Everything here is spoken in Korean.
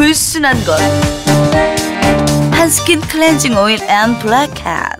불순한 것. 한스킨 클렌징 오일 앤 블랙 캣.